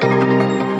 Música